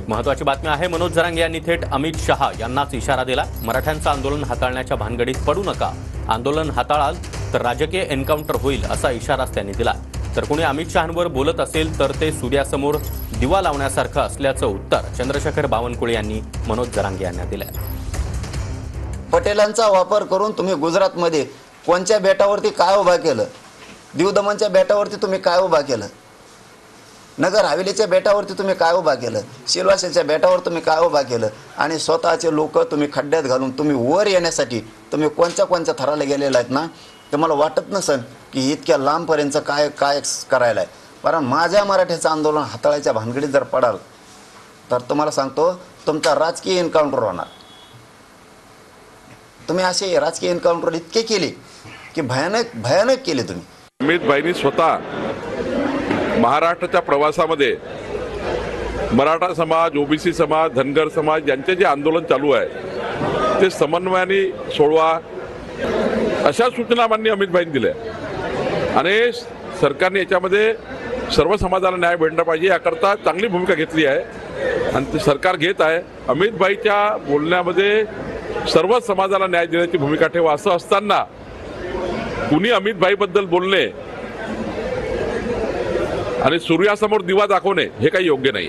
एक महत्वाची बातमी आहे. मनोज जरांगे यांनी थेट अमित शहा यांनाच इशारा दिला. मराठ्यांचं आंदोलन हाताळण्याच्या भानगडीत पडू नका. आंदोलन हाताळाल तर राजकीय एन्काउंटर होईल असा इशाराच त्यांनी दिला. तर कोणी अमित शहांवर बोलत असेल तर ते सूर्यासमोर दिवा लावण्यासारखं असल्याचं उत्तर चंद्रशेखर बावनकुळे यांनी मनोज जरांगे यांना दिलं पटेलांचा वापर करून तुम्ही गुजरातमध्ये कोणत्या बेटावरती काय उभा केलं? दीवदमनच्या बेटावरती तुम्ही काय उभा केलं? नगर हवेलीच्या बेटावरती तुम्ही काय उभा केलं? शिलवाशाच्या बेटावर तुम्ही काय उभा केलं? आणि स्वतःचे लोक तुम्ही खड्ड्यात घालून तुम्ही वर येण्यासाठी तुम्ही कोणत्या कोणत्या थराला गेलेला आहेत ना? ते मला वाटत नसन की इतक्या लांबपर्यंत काय काय करायला आहे कारण माझ्या मराठ्याचं आंदोलन हाताळायच्या भानगडीत जर पडाल तर तुम्हाला सांगतो तुमचा राजकीय एन्काउंटर होणार. तुम्ही असे राजकीय एन्काउंटर इतके केले की भयानक भयानक केले तुम्ही. अमित भाईनी स्वतः महाराष्ट्राच्या प्रवासामध्ये मराठा समाज ओबीसी समाज धनगर समाज यांचे जे आंदोलन चालू आहे ते समन्वयाने सोडवा अशा सूचना माननीय अमित भाईंनी दिल्या. आणि सरकारने याच्यामध्ये सर्व समाजाला न्याय भेटला पाहिजे याकरता चांगली भूमिका घेतली आहे. आणि ते सरकार घेत आहे. अमित भाईच्या बोलण्यामध्ये सर्व समाजाला न्याय देण्याची भूमिका ठेवा असं असताना कुणी अमित भाईबद्दल बोलणे आणि सूर्यासमोर दिवा दाखवणे हे काही योग्य नाही.